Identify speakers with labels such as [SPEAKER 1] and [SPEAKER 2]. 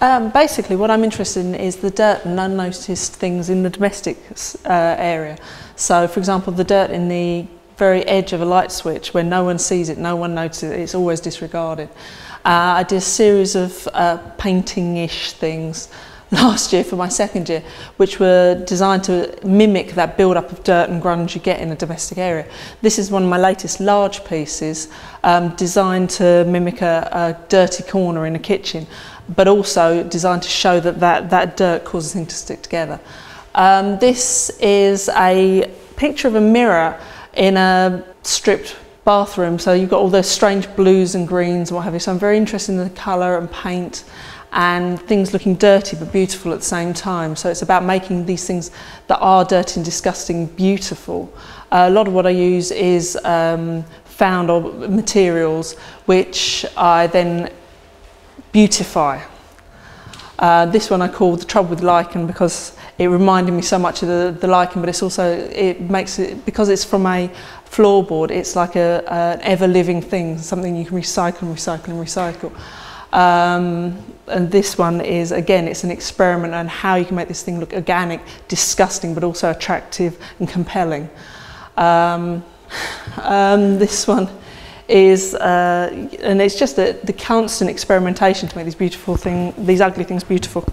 [SPEAKER 1] Um, basically, what I'm interested in is the dirt and unnoticed things in the domestic uh, area. So, for example, the dirt in the very edge of a light switch where no one sees it, no one notices it, it's always disregarded. Uh, I did a series of uh, painting-ish things last year for my second year, which were designed to mimic that build-up of dirt and grunge you get in a domestic area. This is one of my latest large pieces, um, designed to mimic a, a dirty corner in a kitchen, but also designed to show that that, that dirt causes things to stick together. Um, this is a picture of a mirror in a stripped bathroom, so you've got all those strange blues and greens and what have you. So I'm very interested in the colour and paint and things looking dirty but beautiful at the same time. So it's about making these things that are dirty and disgusting beautiful. Uh, a lot of what I use is um, found materials which I then beautify. Uh, this one I call the trouble with lichen because it reminded me so much of the, the lichen, but it's also, it makes it, because it's from a floorboard, it's like a, an ever living thing, something you can recycle and recycle and recycle. Um, and this one is, again, it's an experiment on how you can make this thing look organic, disgusting, but also attractive and compelling. Um, um, this one is, uh, and it's just the, the constant experimentation to make these beautiful things, these ugly things beautiful.